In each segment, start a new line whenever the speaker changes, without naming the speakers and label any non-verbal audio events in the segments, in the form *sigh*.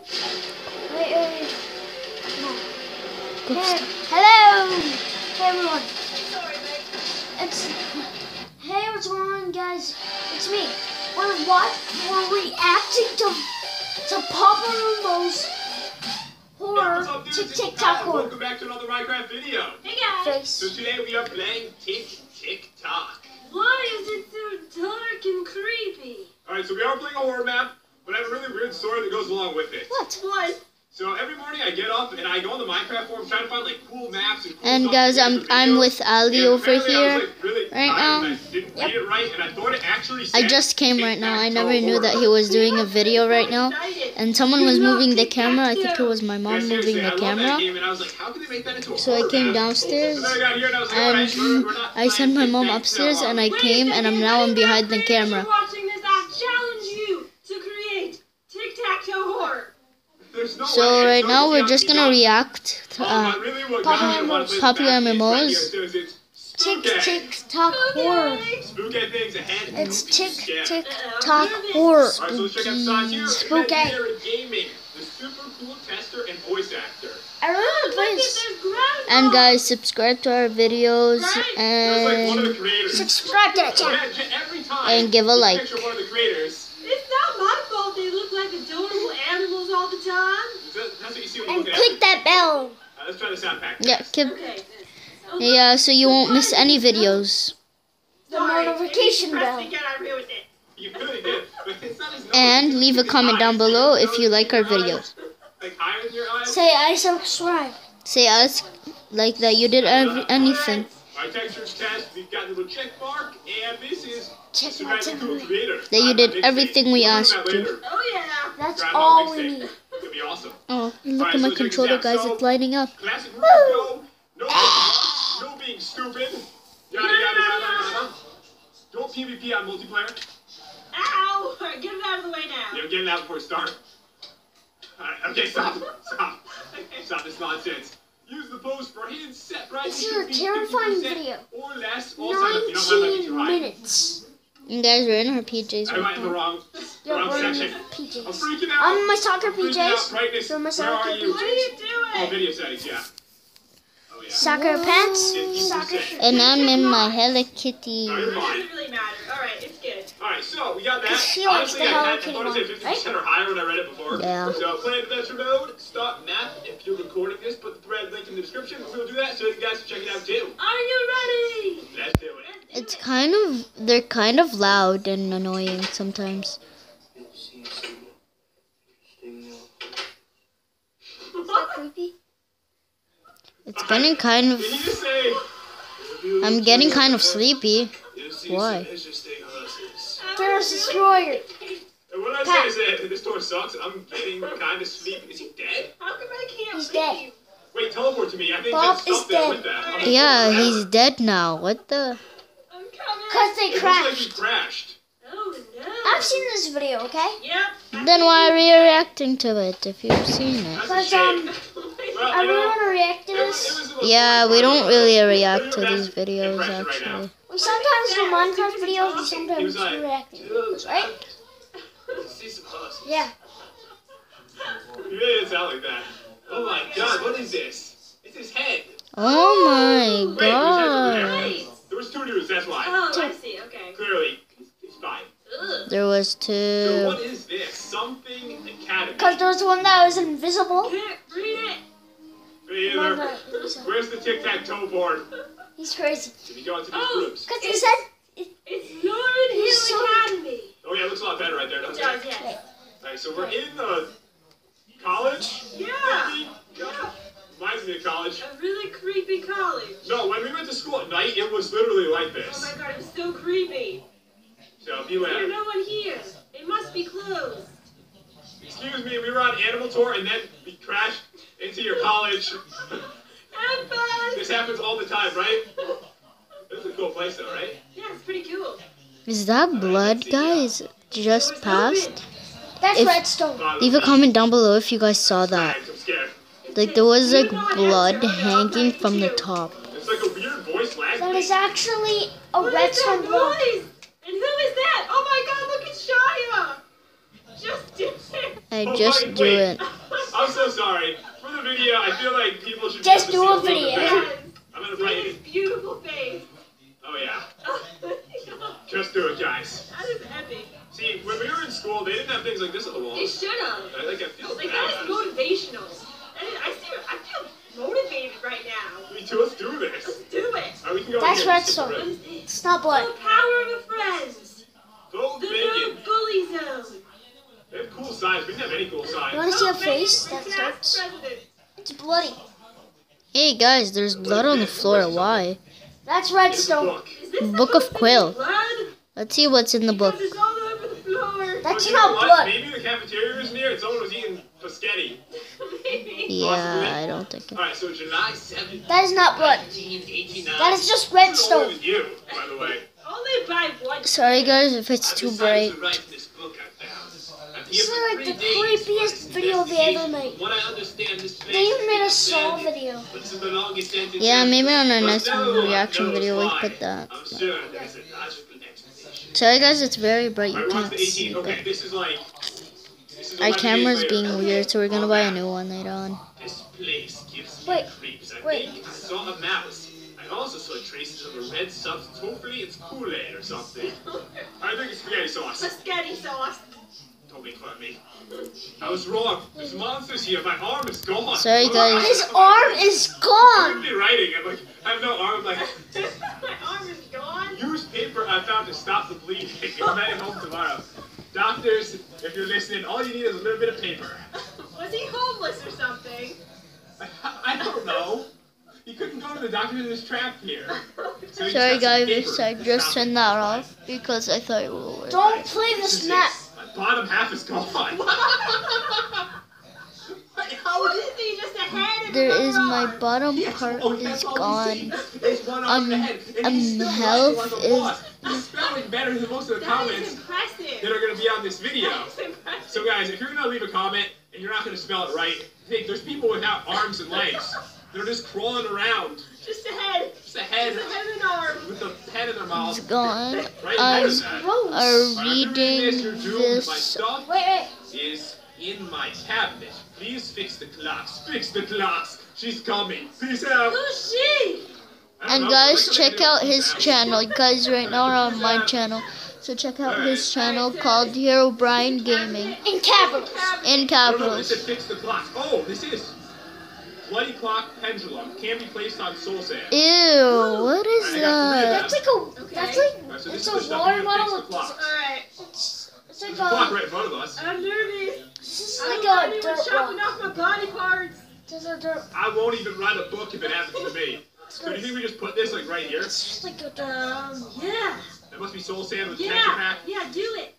Wait, wait, wait. Come on. Hey, hello. Hey everyone. It's hey, what's going on, guys? It's me. We're what? We're reacting to to PopularMMOs horror
What's up,
to TikTok horror
Welcome back to another Minecraft video.
Hey guys!
So today we are playing Tick Tick Tock.
Why is it so dark and creepy?
Alright, so we are playing a horror map, but I have a really weird story that goes along with it.
What?
What?
So every morning I get up and I go on the Minecraft forum trying to find like cool maps and cool
And guys, I'm I'm with Ali over
apparently I was,
here.
like, really
right now.
I didn't
Yep.
it right, and I thought it actually
I just came right now. I never knew that he was doing a video right now. And someone was moving the camera. I think it was my mom
seriously,
moving the camera.
I like, how can they make that into a
So I came downstairs,
So then I got here and I like,
and
alright, we're- we're not
I sent my mom upstairs and I came and I'm now I'm behind the camera.
creators watching this, I challenge you to create tic-tac-toe horror.
There's no
So
way.
right now we're just gonna
done.
react to uh,
really
Popular
got me to wanna play this
Popular
map is right
MMOs.
here. So it's- it's
Tick
spooky.
tick tock horror.
Okay.
Spooky things ahead.
It's tick
Scary.
tick
Uh-oh.
tock
Nervous.
horror.
Alright, so let's check out the signs here.
Spooky.
Legendary Gaming, the super cool tester and voice actor.
I really want to
look
play
at
this.
this ground
and
ball.
guys subscribe to our videos
That's like one of the
and
creators.
Subscribe to the channel.
Imagine every time
And give a
you
like.
Picture one of the creators.
It's not my fault they look like adorable animals all the time.
That- That's what you see when you
And click that bell.
Uh, let's try the sound pack.
yeah, keep,
Okay.
Yeah, so you won't miss any videos.
The notification
Press
bell.
again, I ruined it.
You really did. But *laughs* it's not as
And leave a comment down below if you like our
your
videos.
Like higher than your eyes.
Say I subscribe.
Say us like that you did ev- anything.
Our textures test, we've got a little check mark, and this is
Check
subscribe
my
to
channel.
the creator.
That you did everything we asked you.
Oh yeah.
That's all we need.
It'd be awesome.
Oh, look
Alright,
at
so
my
check
controller,
out.
guys.
So-
It's lighting up.
Classic rules go. No, no being stupid. Yada yada yada yada. Don't PvP on multiplayer.
Ow! *laughs* Get it out of the way now.
You're getting out before we start. Alright, okay, stop. Stop. *laughs* Stop this nonsense. Use the post for hidden set price.
This is a terrifying video.
Or less. Also, if you don't
19 minutes.
You guys are in her PJs
I went
right
in the wrong,
Yeah,
wrong
we're in
section. I'm
PJs.
freaking out.
I'm in my soccer
I'm out.
PJs.
Brightness.
So my
Where
soccer
are you?
What are you
Oh, video settings, yeah. Oh, yeah.
Soccer pants. Soccer
And I'm in my Hello Kitty.
No, you're
It
fine.
doesn't really matter. All right, it's good.
Alright, so we got that.
Because she likes
Honestly,
the
I,
Hello
had, I
Kitty
thought it
one,
said 50% or higher when I read it before.
Yeah.
So play adventure mode, stop map. If you're recording this, put the thread link in the description. We'll do that so you guys can check it out too.
Are you ready?
Let's do it.
It's kind of they're kind of loud and annoying sometimes.
Is that creepy?
It's getting kind of
Did you?
I'm getting kind of sleepy. Why?
Terrorist destroyer.
And what I say is that this door sucks. I'm getting kind of sleepy. Is he dead?
How come I can't
He's dead.
Wait, teleport to me. I think
Bob
that's
is dead.
with that.
Yeah, he's dead now. What the?
I'm coming.
Cause they
It looks like he
crashed.
Crashed.
No.
I've seen this video, okay?
Yep.
Then why are you reacting to it if you've seen it?
Cause um, *laughs*
Well,
I
you
really want to react to this.
it was a little
Yeah, we don't really react to these videos
impression right now.
actually.
We sometimes do Minecraft
He
videos, we
was
sometimes
like,
do reacting
"Dude,
videos, right? *laughs*
Let's see some pussies.
Yeah.
You really didn't sound like that. Oh my god, what is this? It's his head.
Oh my
Wait, his head's over there.
god.
Nice.
There was two dudes, that's why.
Oh, I see. Okay.
Clearly, he's fine.
Ugh.
There was
So
two.
what is this? Something Academy.
Cause there was one that was invisible.
Can't read it.
Me either. Where's the tic-tac-toe board?
he's crazy.
If you go into these
Oh.
groups.
Cause he said,
It's Lauren Hill
So-
Academy.
Oh yeah, it looks a lot better right there,
It
doesn't
does,
it?
yes.
Alright, so we're in the college?
Yeah.
Maybe?
Yeah.
Reminds me of college.
A really creepy college.
No, when we went to school at night, it was literally like this.
Oh my god, it's so creepy.
So
There's no one here. It must be closed.
Excuse me, we were on Animal Tour and then we crashed into your college.
Have fun.
This happens all the time, right? This is a cool place though, right?
Yeah, it's pretty cool.
Is that blood, uh, guys? Just passed?
that's
If-
redstone.
Leave a comment down below if you guys saw that. Like there was like blood hanging from the top.
It's like a weird voice lag.
That actually a
What is
redstone
that
block.
noise? And who is that? Oh my god, look at Shia. Just do it.
I
Oh,
just
wait,
do
wait.
it. *laughs*
I'm so sorry. For the video, I feel like people should
Just do a
to see
video.
the
Yes.
I'm gonna
See
write
his beautiful face.
Oh yeah.
Oh. *laughs*
Just do it, guys.
That is epic.
See, when we were in school, they didn't have things like this on the wall.
They should have.
I think I feel
Like
bad
that is
about it.
motivational. That is, I see. I feel motivated right now.
Me too. Let's do this.
Let's do it.
Alright, we can go
That's
in here and
redstone.
skip
What
the
is this?
It's not
The
blood.
power of a friend.
Don't
The
make
no
it.
bully zone.
They have cool signs. We didn't have any cool
You want to see a face
make
that
it
starts? It's bloody.
Hey guys, there's blood on the floor. Why?
That's redstone.
book.
Book of
supposed to be
Quill.
Blood?
Let's see what's in the book.
Because it's all the floor.
That's
you know
not blood.
Maybe the cafeteria was near and someone was eating paschetti.
Yeah, I don't think it.
Alright, so July 7th,
That is not blood. That is just
This is older
redstone.
than you, by the way.
Only by one.
Sorry guys if it's
I've
too
decided
bright.
to write this book I found. I'm
This
here
is
for
like the creepiest video they ever made.
What I understand, this place
They even made a
is
Saw video.
But this is the longest sentence
Yeah, maybe on our
But
next reaction video we put that.
I'm sure there's a logical explanation.
Sorry guys, it's very bright. You
Alright, we're on
can't see.
18.
But
Okay, this is like. This
our camera's being weird, so we're gonna buy a new one later on.
This place gives me
Wait, wait.
I saw a mouse. I also saw traces of a red substance. Hopefully it's Kool-Aid or something. *laughs* I think it's spaghetti sauce.
Spaghetti sauce.
Don't make fun of me. I was wrong. There's monsters here. My arm is gone.
Sorry, guys.
His arm is gone.
I'm
gone.
really writing. I'm like, I have no arm. Like,
My arm is gone.
use paper I found to stop the bleeding. I'm heading home tomorrow. Doctors, if you're listening, all you need is a little bit of paper.
Was he homeless or something?
I, I don't know. He couldn't go to the doctor and was trapped here. *laughs* So
Sorry
just got some
guys, I just turned that off because I thought it would work.
Don't play
This
this map.
It. Bottom half is gone. Like, How
What
is
is he? Just a head and
There
another
is my bottom
Yes,
part
oh,
is
that's all we
gone. *laughs*
see. It's one
Um,
and a head, and
um, health
writing like a
is-
He's spelling better than most of the
That
comments that are going to be on this video.
That's impressive.
So guys, if you're going to leave a comment and you're not going to spell it right, think there's people without arms and legs. They're just crawling around,
Just a head.
Just a head
Just a head and an arm.
with a pen in their mouth.
It's gone.
Right
I
better than that.
Gross.
are
Alright, if you're reading
reading
this. My stuff
Wait, wait.
is in my cabinet. Please fix the clocks. Fix the clocks. She's coming. Peace out.
Who's she?
And
know.
guys,
What can I
check out his channel. Guys, right now we're on my channel. So check out his channel called Hero Brian Gaming.
In capitals.
In
No, no, this
capitals.
said fix the clocks. Oh, this is bloody clock pendulum. Can be placed on soul sand.
Ew, what is
I got three of
that?
That's like a. That's
Alright,
like.
so
It's a
stuff
water
you can
bottle.
the clock.
Alright.
It's, it's like
There's a clock right in front of us.
I'm nervous.
This is
I
like
don't
a
anyone
dirt
chopping
rock.
off my body parts.
This is a dirt.
I won't even write a book if it happens to me. So do you think we just put this like right here?
It's just like a.
Um, yeah.
That must be soul sand with texture
Yeah.
pack.
Yeah, do it.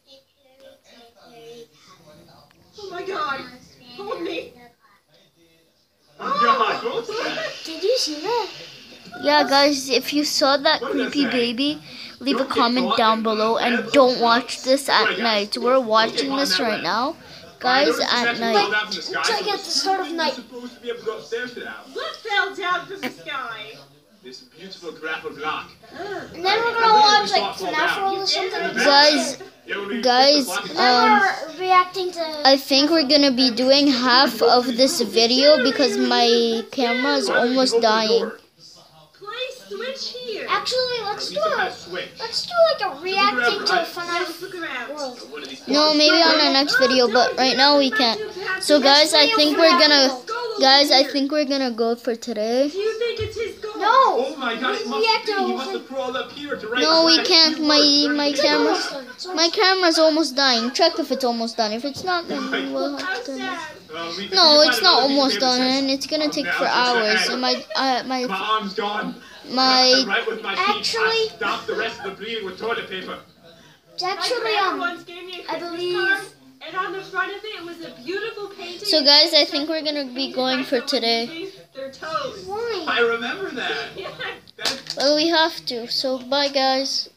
Oh my god. Hold me.
Oh god, what was that?
Did you see that?
Yeah, guys, if you saw that
What does that
creepy baby, leave a comment down below and don't watch this at night. We're watching this right now. Guys,
noticed this
at night.
fell down from the sky,
It's
so
like at the start of night.
supposed to be able to go upstairs to that.
What fell down from the sky?
This beautiful grapple block.
Ugh.
And then we're gonna watch like
thought fall
FNAF
down.
World or something.
Guys,
Yeah, when we
Guys,
fix the clock, it's-
And then
um,
reacting to.
I think we're gonna be doing half of this video because my camera is
Why don't we
almost dying.
door?
Place switch here.
Actually, let's do
it
a. Let's do like a reacting to
Yeah,
FNAF
look around.
World.
One of these
No, maybe on our next video, but right now we can't. So guys, I think we're gonna guys, I think we're gonna go for today.
Do you think it's his goal?
No.
Oh my god, it must be. He must have crawled up here to write
No, we can't. My- my
30
camera-
Almost done. It's
My
almost-
camera's almost dying. Check if it's almost done. If it's not, then we will have to.
sad.
We- we
No, it's not
another piece of
almost done, and it's gonna take for
it's just a
hours.
head.
And my uh,
My
my
arm's gone.
My
write with my
Actually-
teeth. I stopped the rest of the bleeding with toilet paper.
It's
My
actually um.
once gave me a
I
Christmas
believe-
and on the front of it was a beautiful painting.
So guys, I think we're gonna be going for today.
Their toes.
Why?
I remember that. *laughs*
Yeah.
That
Well, we have to. So bye, guys.